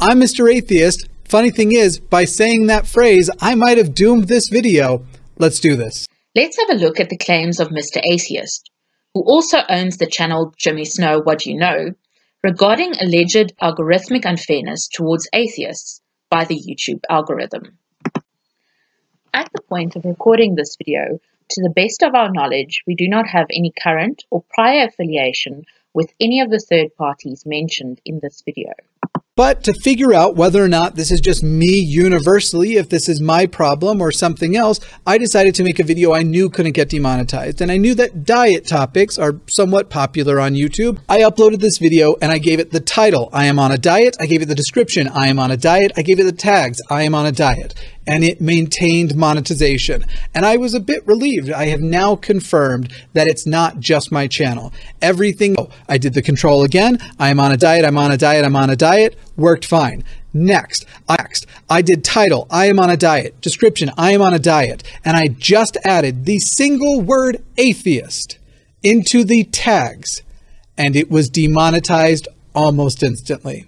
I'm Mr. Atheist. Funny thing is, by saying that phrase, I might have doomed this video. Let's do this. Let's have a look at the claims of Mr. Atheist, who also owns the channel Jimmy Snow What Do Ya Know, regarding alleged algorithmic unfairness towards atheists by the YouTube algorithm. At the point of recording this video, to the best of our knowledge, we do not have any current or prior affiliation with any of the third parties mentioned in this video. But to figure out whether or not this is just me universally, if this is my problem or something else, I decided to make a video I knew couldn't get demonetized. And I knew that diet topics are somewhat popular on YouTube. I uploaded this video and I gave it the title, I am on a diet. I gave it the description, I am on a diet. I gave it the tags, I am on a diet and it maintained monetization. And I was a bit relieved. I have now confirmed that it's not just my channel. Everything, oh, I did the control again. I'm on a diet, I'm on a diet, I'm on a diet, worked fine. Next, next, I did title, I am on a diet, description, I am on a diet, and I just added the single word atheist into the tags, and it was demonetized almost instantly.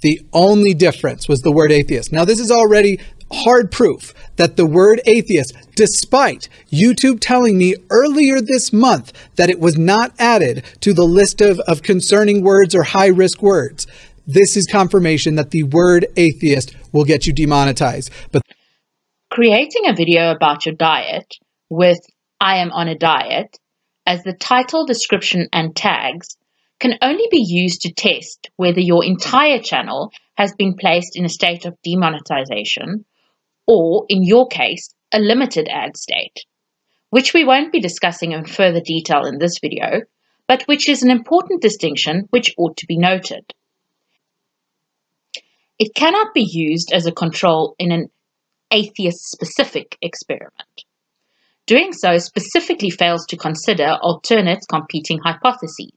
The only difference was the word atheist. Now, this is already hard proof that the word atheist, despite YouTube telling me earlier this month that it was not added to the list of, of concerning words or high risk words, this is confirmation that the word atheist will get you demonetized. But creating a video about your diet with I am on a diet as the title, description, and tags can only be used to test whether your entire channel has been placed in a state of demonetization or, in your case, a limited ad state, which we won't be discussing in further detail in this video, but which is an important distinction which ought to be noted. It cannot be used as a control in an atheist-specific experiment. Doing so specifically fails to consider alternate competing hypotheses.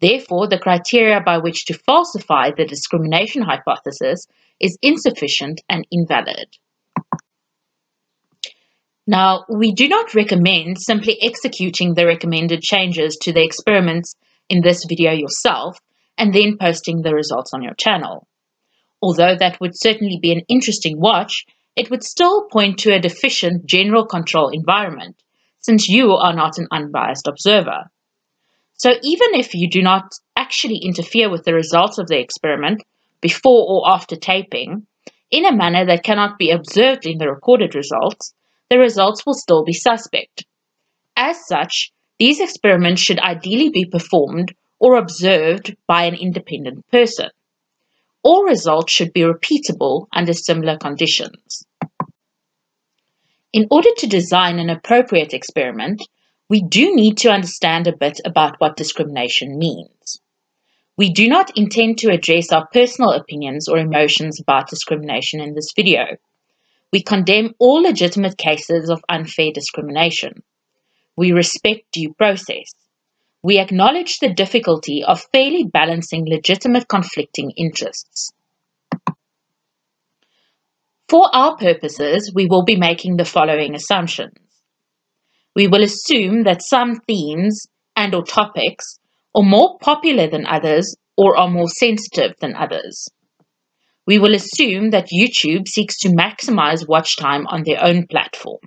Therefore, the criteria by which to falsify the discrimination hypothesis is insufficient and invalid. Now, we do not recommend simply executing the recommended changes to the experiments in this video yourself and then posting the results on your channel. Although that would certainly be an interesting watch, it would still point to a deficient general control environment, since you are not an unbiased observer. So even if you do not actually interfere with the results of the experiment before or after taping, in a manner that cannot be observed in the recorded results, the results will still be suspect. As such, these experiments should ideally be performed or observed by an independent person. All results should be repeatable under similar conditions. In order to design an appropriate experiment, we do need to understand a bit about what discrimination means. We do not intend to address our personal opinions or emotions about discrimination in this video. We condemn all legitimate cases of unfair discrimination. We respect due process. We acknowledge the difficulty of fairly balancing legitimate conflicting interests. For our purposes, we will be making the following assumptions we will assume that some themes and or topics are more popular than others or are more sensitive than others. We will assume that YouTube seeks to maximize watch time on their own platform.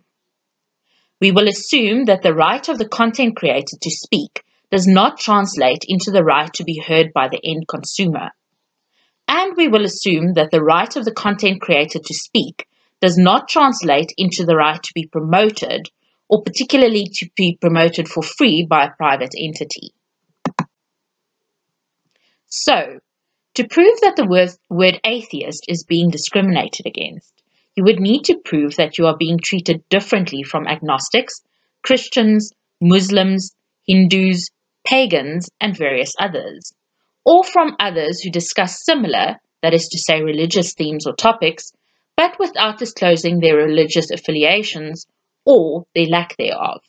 We will assume that the right of the content creator to speak does not translate into the right to be heard by the end consumer. And we will assume that the right of the content creator to speak does not translate into the right to be promoted or particularly to be promoted for free by a private entity. So, to prove that the word, word atheist is being discriminated against, you would need to prove that you are being treated differently from agnostics, Christians, Muslims, Hindus, pagans, and various others, or from others who discuss similar, that is to say, religious themes or topics, but without disclosing their religious affiliations or their lack thereof.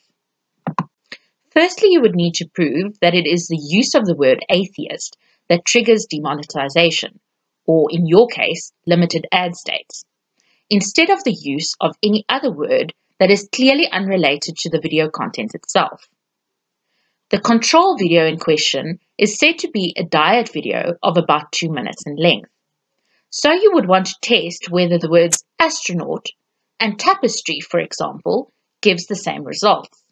Firstly, you would need to prove that it is the use of the word atheist that triggers demonetization, or in your case, limited ad states, instead of the use of any other word that is clearly unrelated to the video content itself. The control video in question is said to be a diet video of about two minutes in length. So you would want to test whether the words astronaut and tapestry, for example, gives the same results.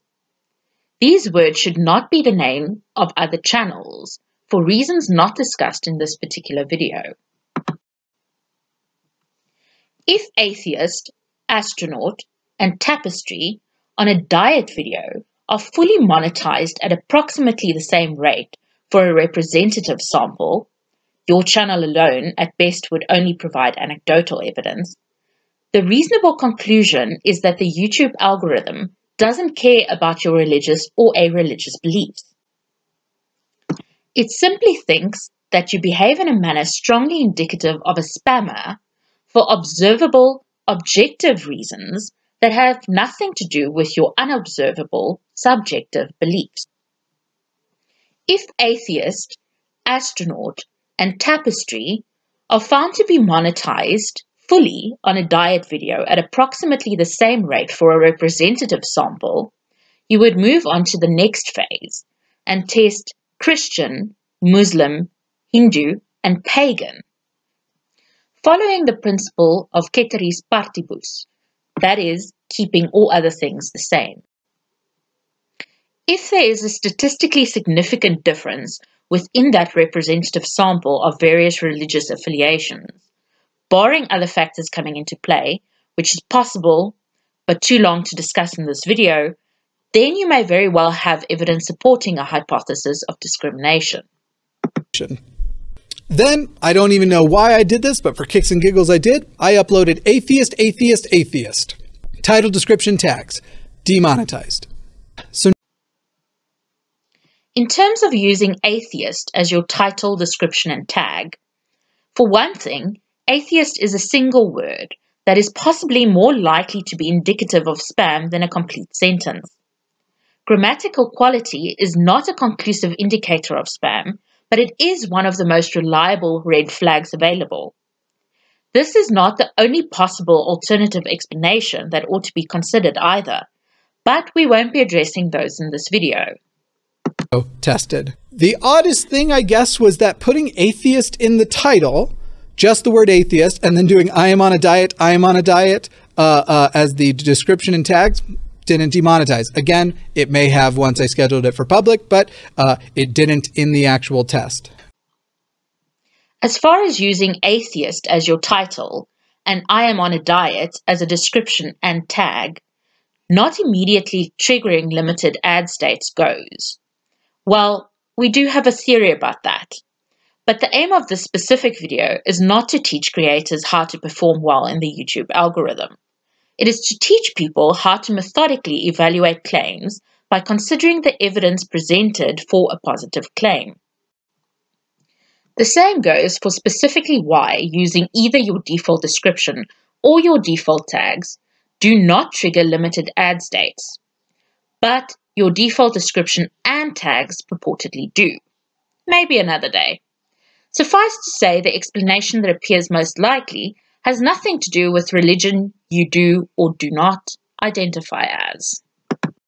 These words should not be the name of other channels for reasons not discussed in this particular video. If atheist, astronaut, and tapestry on a diet video are fully monetized at approximately the same rate for a representative sample, your channel alone at best would only provide anecdotal evidence, the reasonable conclusion is that the YouTube algorithm doesn't care about your religious or a religious beliefs. It simply thinks that you behave in a manner strongly indicative of a spammer for observable, objective reasons that have nothing to do with your unobservable, subjective beliefs. If atheist, astronaut, and tapestry are found to be monetized fully on a diet video at approximately the same rate for a representative sample, you would move on to the next phase and test Christian, Muslim, Hindu, and pagan following the principle of ceteris paribus, that is, keeping all other things the same. If there is a statistically significant difference within that representative sample of various religious affiliations, barring other factors coming into play, which is possible but too long to discuss in this video, then you may very well have evidence supporting a hypothesis of discrimination. Then, I don't even know why I did this, but for kicks and giggles I did, I uploaded atheist, atheist, atheist. Title, description, tags. Demonetized. So in terms of using atheist as your title, description, and tag, for one thing, atheist is a single word that is possibly more likely to be indicative of spam than a complete sentence. Grammatical quality is not a conclusive indicator of spam but it is one of the most reliable red flags available. This is not the only possible alternative explanation that ought to be considered either, but we won't be addressing those in this video. Tested. The oddest thing, I guess, was that putting atheist in the title, just the word atheist, and then doing I am on a diet, I am on a diet uh, uh, as the description and tags, didn't demonetize. Again, it may have once I scheduled it for public, but uh, it didn't in the actual test. As far as using atheist as your title and I am on a diet as a description and tag, not immediately triggering limited ad states goes. Well, we do have a theory about that. But the aim of this specific video is not to teach creators how to perform well in the YouTube algorithm. It is to teach people how to methodically evaluate claims by considering the evidence presented for a positive claim. The same goes for specifically why using either your default description or your default tags do not trigger limited ad states, but your default description and tags purportedly do. Maybe another day. Suffice to say, the explanation that appears most likely has nothing to do with religion you do or do not identify as.